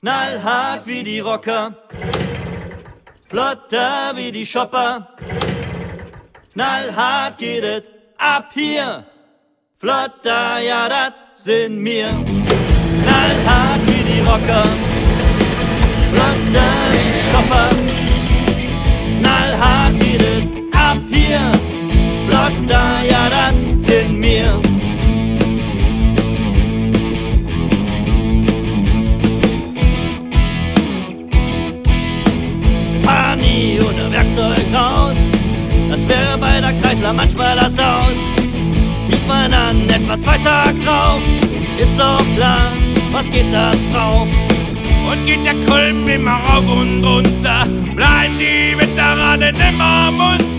Knallhart wie die Rocker, flotter wie die Shopper. Knallhart geht es ab hier, flotter, ja, das sind wir. Knallhart wie die Rocker, flotter wie die Shopper. Knallhart geht es ab hier, flotter, ohne Werkzeug raus. Das wäre bei der Kreisler manchmal das Haus. Sieht man an, etwas weiter grau, ist doch klar, was geht das drauf? Und geht der Kolben immer rauf und runter, bleiben die Veteranen immer munter.